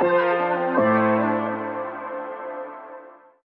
Thank you.